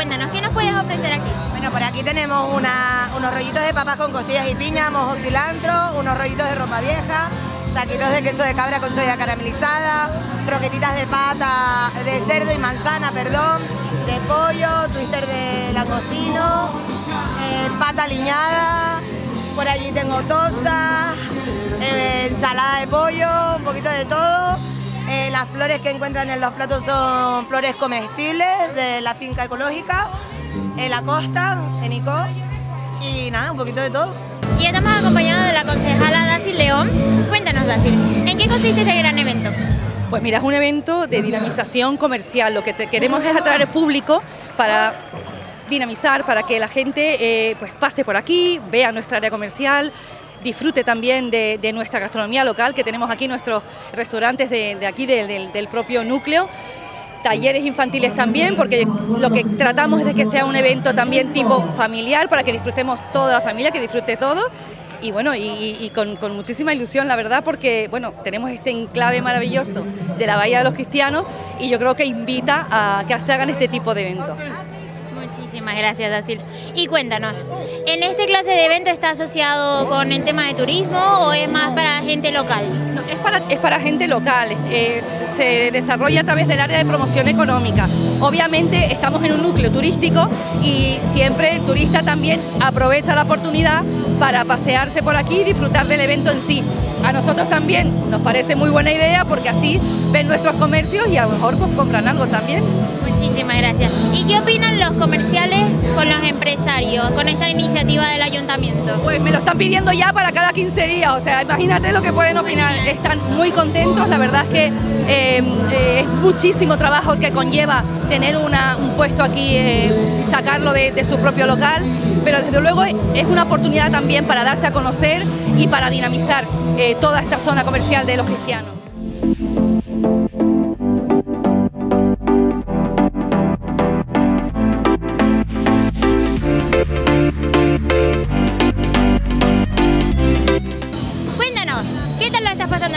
cuéntanos, ¿qué nos puedes ofrecer aquí? Bueno, por aquí tenemos unos rollitos de papas con costillas y piña, mojo cilantro, unos rollitos de ropa vieja, saquitos de queso de cabra con soya caramelizada, croquetitas de pata, de cerdo y manzana, perdón, de pollo, twister de langostino, eh, pata aliñada, por allí tengo tosta, eh, ensalada de pollo, un poquito de todo. Eh, las flores que encuentran en los platos son flores comestibles de la finca ecológica, en la costa, en Icó, y nada, un poquito de todo. Y estamos acompañados de la concejala Daci León. Cuéntanos, Daci, ¿en qué consiste este gran evento? Pues mira, es un evento de dinamización comercial. Lo que te- queremos es atraer al público para dinamizar, para que la gente eh, pues pase por aquí, vea nuestra área comercial, disfrute también de, nuestra gastronomía local, que tenemos aquí nuestros restaurantes de, aquí, del- propio núcleo. Talleres infantiles también, porque lo que tratamos es de que sea un evento también tipo familiar, para que disfrutemos toda la familia, que disfrute todo. Y bueno, y con, con muchísima ilusión, la verdad, porque bueno, tenemos este enclave maravilloso de la Bahía de los Cristianos y yo creo que invita a que se hagan este tipo de eventos. Muchísimas gracias, Dacil. Y cuéntanos, ¿en este clase de evento está asociado con el tema de turismo o es más para gente local? No, es, para, es para gente local, eh, se desarrolla a través del área de promoción económica. Obviamente estamos en un núcleo turístico y siempre el turista también aprovecha la oportunidad para pasearse por aquí y disfrutar del evento en sí. A nosotros también nos parece muy buena idea porque así ven nuestros comercios y a lo mejor pues, compran algo también. Muchísimas gracias. ¿Y qué opinan los comerciales con los empresarios, con esta iniciativa del ayuntamiento? Pues me lo están pidiendo ya para cada 15 días, o sea, imagínate lo que pueden opinar. Están muy contentos, la verdad es que eh, eh, es muchísimo trabajo el que conlleva tener una- un puesto aquí eh, sacarlo de, de su propio local, pero desde luego es una oportunidad también para darse a conocer y para dinamizar eh, toda esta zona comercial de los cristianos.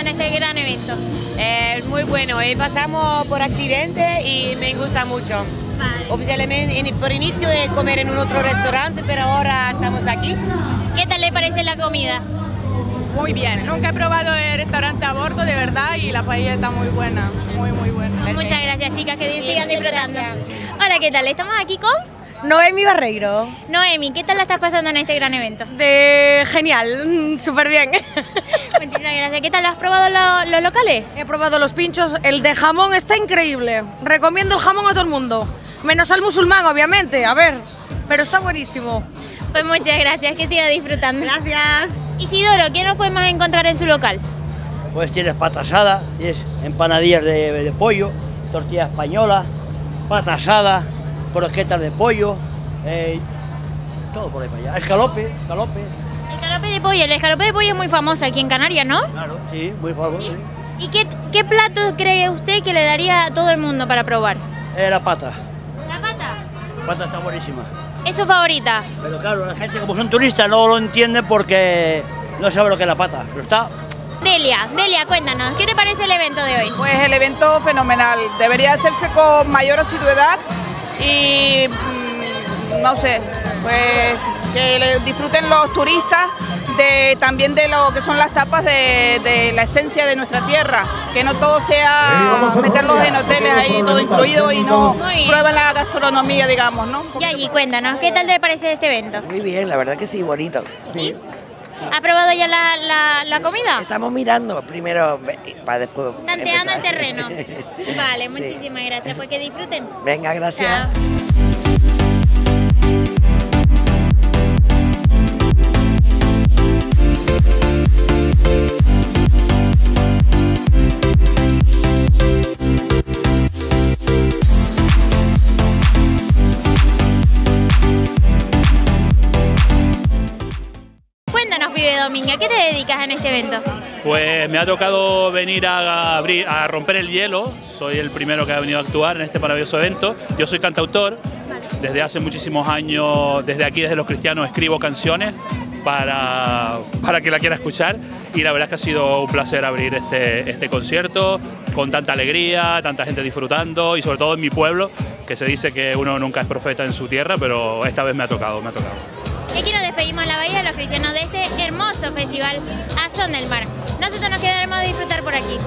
En este gran evento? Eh, muy bueno, eh, pasamos por accidente y me gusta mucho. Oficialmente, in- por inicio de comer en un otro restaurante, pero ahora estamos aquí. ¿Qué tal le parece la comida? Muy bien, nunca he probado el restaurante a bordo de verdad y la paella está muy buena, muy muy buena. Muchas gracias chicas, que sigan disfrutando. Hola, ¿qué tal? Estamos aquí con Noemi Barreiro. Noemi. ¿Qué tal la estás pasando en este gran evento? De genial, mm, súper bien. Muchísimas gracias. ¿Qué tal? ¿Has probado lo- los locales? He probado los pinchos, el de jamón está increíble. Recomiendo el jamón a todo el mundo. Menos al musulmán, obviamente, a ver. Pero está buenísimo. Pues muchas gracias, que siga disfrutando. Gracias. Isidoro, ¿qué nos podemos encontrar en su local? Pues tienes pata asada, tienes empanadillas de, de pollo, tortilla española, pata asada, croquetas de pollo, eh, todo por ahí para allá. Escalope, escalope, El escalope de pollo. El escalope de pollo es muy famoso aquí en Canarias, ¿no? claro, sí, muy famoso. Sí. ¿Y qué, qué plato cree usted que le daría a todo el mundo para probar? Eh, la pata, La pata. la pata está buenísima. ¿Es su favorita? Pero claro, la gente como son turistas no lo entiende porque no sabe lo que es la pata. Pero está Delia, Delia, cuéntanos, ¿qué te parece el evento de hoy? Pues el evento fenomenal, debería hacerse con mayor asiduidad y mm, no sé, pues que disfruten los turistas de también de lo que son las tapas de, de la esencia de nuestra tierra, que no todo sea meterlos en hoteles ahí todo incluido y no prueben la gastronomía, digamos, ¿no? Y allí, cuéntanos, ¿qué tal te parece este evento? Muy bien, la verdad que sí, bonito. Sí. ¿Ha probado ya la, la- la comida? Estamos mirando primero para después. Tanteando el terreno. Vale, Sí. muchísimas gracias, pues que disfruten. Venga, gracias. Chao. ¿A qué te dedicas en este evento? Pues me ha tocado venir a, abrir, a romper el hielo, soy el primero que ha venido a actuar en este maravilloso evento. Yo soy cantautor, desde hace muchísimos años, desde aquí, desde Los Cristianos, escribo canciones para, para que la quiera escuchar y la verdad es que ha sido un placer abrir este, este concierto con tanta alegría, tanta gente disfrutando y sobre todo en mi pueblo, que se dice que uno nunca es profeta en su tierra, pero esta vez me ha tocado, me ha tocado. Y aquí nos despedimos en la Bahía de los Cristianos de este hermoso festival a Son del Mar. Nosotros nos quedaremos a disfrutar por aquí.